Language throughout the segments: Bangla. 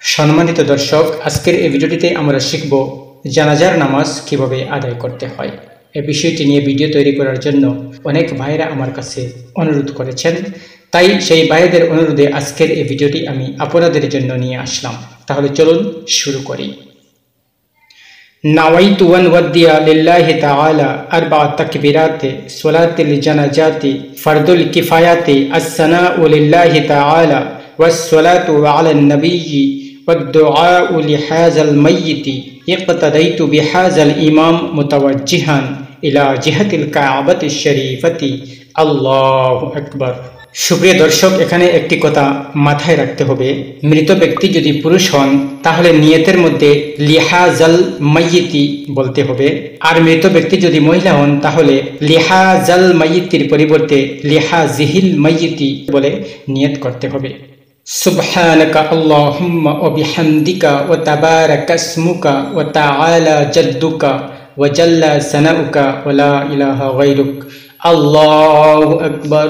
সম্মানিত দর্শক, আজকের এই ভিডিওটিতে আমরা শিখব জানাজার নামাজ কীভাবে আদায় করতে হয়। এই বিষয়টি নিয়ে ভিডিও তৈরি করার জন্য অনেক ভাইরা আমার কাছে অনুরোধ করেছেন। তাই সেই ভাইদের অনুরোধে আজকের এই ভিডিওটি আমি আপনাদের জন্য নিয়ে আসলাম। তাহলে চলুন শুরু করি। نویت ون ودیا للہ تعالی اربع تکبیرات صلاة الجنجات فرد الکفایات السناء للہ تعالی والصلاة وعلى النبی والدعاء لحاز المیت، اقتدیت بحاز الامام متوجہا الى جہت الكعبت الشریفت اللہ اکبر. সুপ্রিয় দর্শক এখানে একটি কথা মাথায় রাখতে হবে মৃত ব্যক্তি যদি পুরুষ হন তাহলে নিয়তের মধ্যে লিহাজাল মাইয়িতি বলতে হবে আর মৃত ব্যক্তি যদি মহিলা হন তাহলে লিহাজাল মাইয়িতির পরিবর্তে লিহা জিহিল মাইয়িতি বলে নিয়ত করতে হবে سبحانك اللهم وبحمدك وتبارك اسمك وتعالى جدك وجل ثناؤك ولا إله غيرك الله أكبر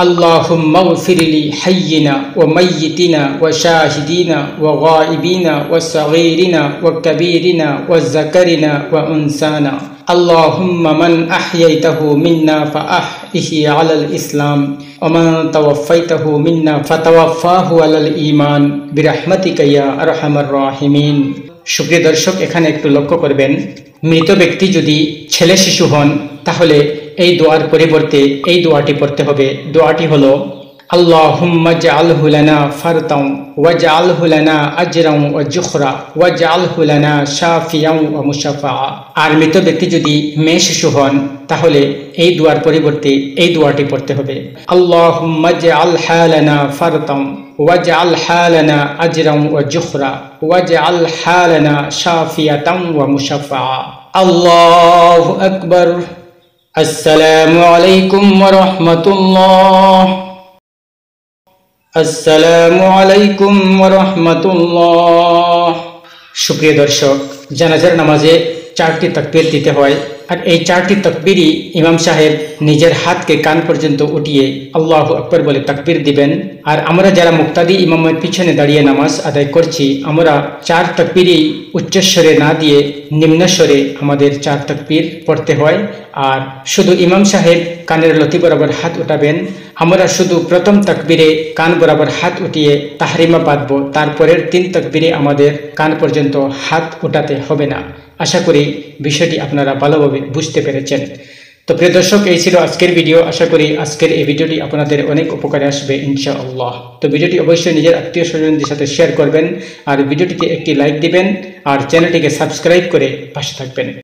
اللهم اغفر لي حينا وميتنا وشاهدنا وغائبنا وصغيرنا وكبيرنا وذكرنا وأنسانا اللهم من أحييته منا فأحيه على الإسلام ومن توفيته منا فتوفاه على الإيمان برحمتك يا أرحم الراحمين সুপ্রিয় দর্শক এখানে একটু লক্ষ্য করবেন মৃত ব্যক্তি যদি ছেলে শিশু হন তাহলে এই দোয়ার পরিবর্তে এই দোয়াটি পড়তে হবে। দোয়াটি হলো, আল্লাহুম্মা জাআলহু হুলানা ফারতাও ওয়াজ আল হুলানা আজরাও ওয়া জুখরা আল হুলানা শাফিয়াও ও মুশাফাআ আর মৃত ব্যক্তি যদি মেয়ে শিশু হন, তাহলে এই দোয়ার পরিবর্তে এই দোয়াটি পড়তে হবে। আল্লাহ আল্লাহুম্মা জাআল হালানা ফারতাও ওয়াজআল হালানা আজরাও ওয়া জুখরা ওয়াজআল হালানা শাফিয়াতাও ওয়া মুশাফাআ আল্লাহু আকবার। السلام عليكم ورحمة الله আসসালামু আলাইকুম রহমতুল্লাহ সুপ্রিয় দর্শক জানাজার নামাজে চারটি তকবির দিতে হয় আর এই চারটি তকবিরই ইমাম সাহেব নিজের হাতকে কান পর্যন্ত উঠিয়ে আল্লাহ আকবর বলে তকবির দিবেন। আর আমরা যারা মুক্তাদি ইমামের পিছনে দাঁড়িয়ে নামাজ আদায় করছি, আমরা চার তকবিরই উচ্চস্বরে না দিয়ে নিম্নস্বরে আমাদের চার তকবির পড়তে হয়। আর শুধু ইমাম সাহেব কানের লতি বরাবর হাত উঠাবেন, আমরা শুধু প্রথম তকবিরে কান বরাবর হাত উঠিয়ে তাহারিমা বাঁধব, তারপরের তিন তকবিরে আমাদের কান পর্যন্ত হাত উঠাতে হবে না। আশা করি বিষয়টি আপনারা ভালোভাবে বুঝতে পেরেছেন। তো প্রিয় দর্শক, এই ছিল আজকের ভিডিও আশা করি আজকের এই ভিডিওটি আপনাদের অনেক উপকারে আসবে, ইনশাআল্লাহ। তো ভিডিওটি অবশ্যই নিজের আত্মীয় স্বজনদের সাথে শেয়ার করবেন। আর ভিডিওটিতে একটি লাইক দিবেন। আর চ্যানেলটিকে সাবস্ক্রাইব করে পাশে থাকবেন।